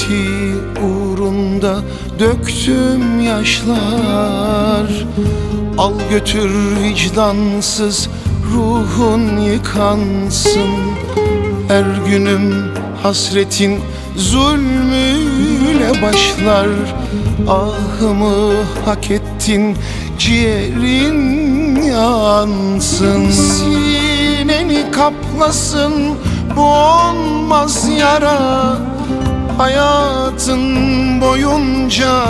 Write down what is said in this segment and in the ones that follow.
Birikti uğrunda döktüm yaşlar. Al götür vicdansız ruhun yıkansın. Her günüm hasretin zulmüyle başlar. Ahımı hak ettin ciğerin yansın. Sineni kaplasın bu olmaz yara Hayatın boyunca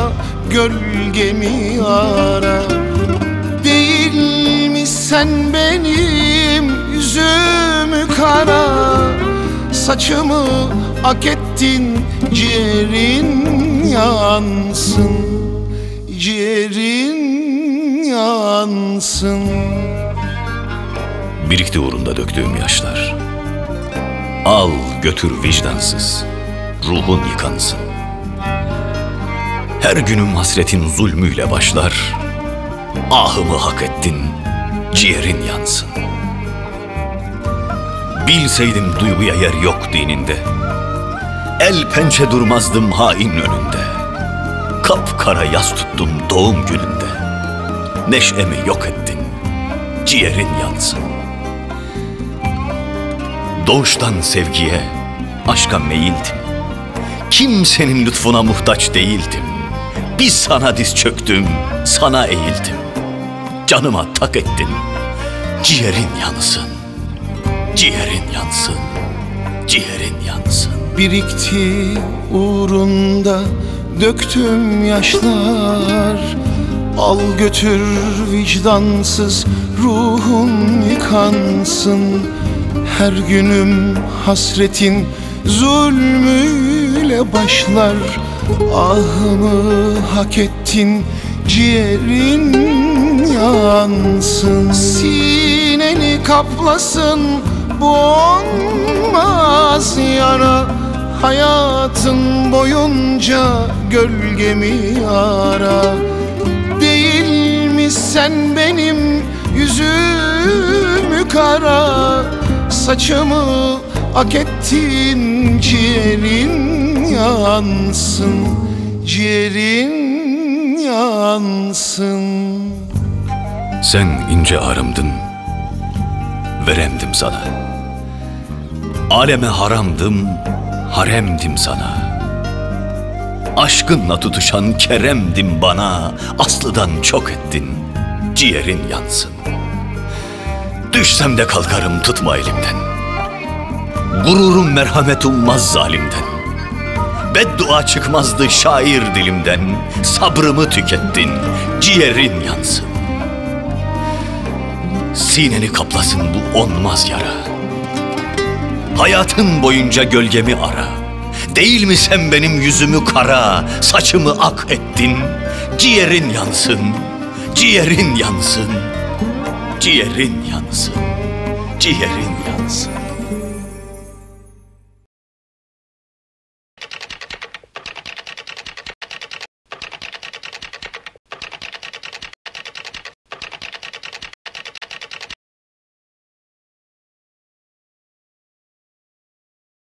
gölgemi ara. Değil mi sen benim yüzümü kara? Saçımı ak ettin ciğerin yansın. Ciğerin yansın. Birikti uğrunda döktüğüm yaşlar. Al götür vicdansız Ruhun yıkansın. Her günüm hasretin zulmüyle başlar. Ahımı hak ettin Ciğerin yansın. Bilseydim duyguya yer yok dininde. El pençe durmazdım hain önünde. Kapkara yas tuttum doğum gününde. Neşemi yok ettin Ciğerin yansın. Doğuştan sevgiye, aşka meyildim. Kimsenin lütfuna muhtaç değildim. Bir sana diz çöktüm, sana eğildim. Canıma tak ettin, ciğerin yansın. Ciğerin yansın, ciğerin yansın. Birikti uğrunda döktüm yaşlar Al götür vicdansız ruhun yıkansın Her günüm hasretin zulmüyle başlar. Ahımı hak ettin ciğerin yansın. Sineni kaplasın bu olmaz yara. Hayatın boyunca gölgemi ara. Değil mi sen benim yüzümü kara? Saçımı ak ettin ciğerin yansın Ciğerin yansın Sen ince arımdın, veremdim sana. Aleme haramdım, haremdim sana. Aşkınla tutuşan keremdim bana, aslıdan çok ettin, ciğerin yansın. Düşsem de kalkarım tutma elimden. Gururum merhamet ummaz zalimden. Beddua çıkmazdı şair dilimden, sabrımı tükettin, ciğerin yansın. Sineni kaplasın bu onmaz yara. Hayatın boyunca gölgemi ara. Değil mi sen benim yüzümü kara, saçımı ak ettin? Ciğerin yansın, ciğerin yansın, ciğerin yansın, ciğerin yansın.